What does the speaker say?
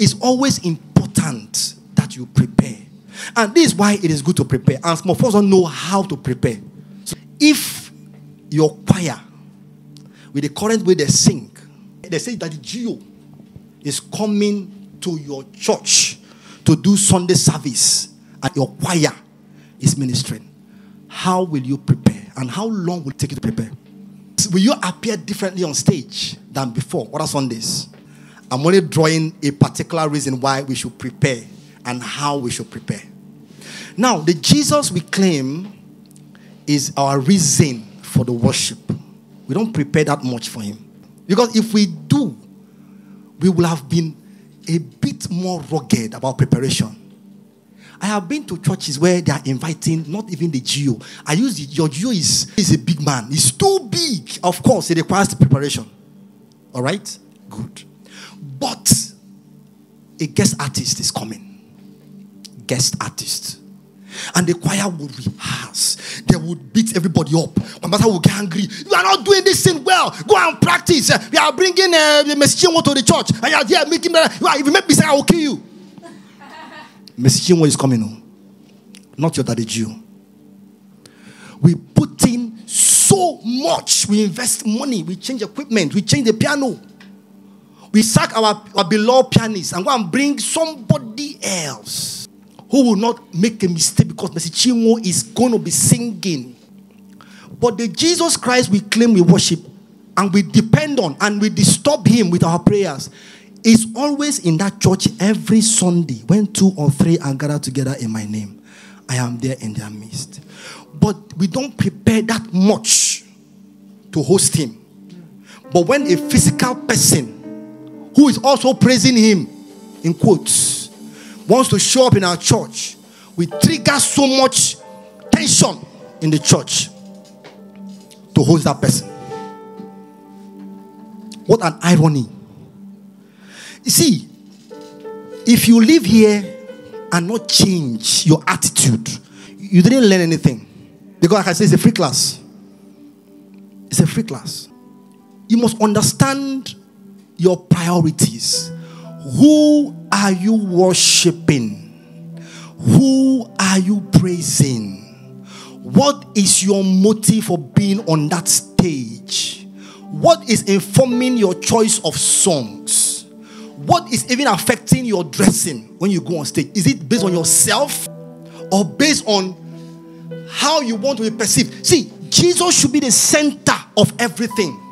it's always important that you prepare. And this is why it is good to prepare. And small folks don't know how to prepare. So if your choir, with the current way they sing, they say that the G.O. is coming to your church to do Sunday service, and your choir is ministering. How will you prepare? And how long will it take you to prepare? Will you appear differently on stage than before? What are Sundays? I'm only drawing a particular reason why we should prepare and how we should prepare. Now, the Jesus we claim is our reason for the worship. We don't prepare that much for him. Because if we do, we will have been a bit more rugged about preparation. I have been to churches where they are inviting not even the geo. I use the, your G.O. is, is a big man. It's too big. Of course, it requires preparation. All right? Good. But a guest artist is coming. Guest artist. And the choir will rehearse. They would beat everybody up. My mother would get angry. You are not doing this thing well. Go and practice. We are bringing uh, the message to the church. And you are there making me. If you make say, I will kill you. Message is coming on. Not your daddy Jew. We put in so much. We invest money. We change equipment. We change the piano. We sack our, our beloved pianist and go and bring somebody else who will not make a mistake because Mercy Chinwo is going to be singing. But the Jesus Christ we claim we worship and we depend on and we disturb him with our prayers is always in that church every Sunday when two or three are gathered together in my name. I am there in their midst. But we don't prepare that much to host him. But when a physical person who is also praising him, in quotes, wants to show up in our church, we trigger so much tension in the church to host that person. What an irony. You see, if you live here and not change your attitude, you didn't learn anything. Because, like I said, it's a free class. It's a free class. You must understand your priorities. Who are you worshiping? Who are you praising? What is your motive for being on that stage? What is informing your choice of songs? What is even affecting your dressing when you go on stage? Is it based on yourself or based on how you want to be perceived? See, Jesus should be the center of everything.